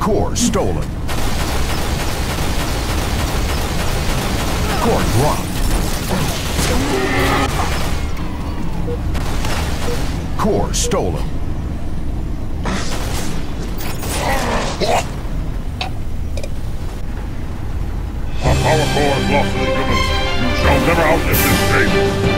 Core stolen. Core dropped. Core stolen. Our power core is lost to the humans. You shall never outlive this fate.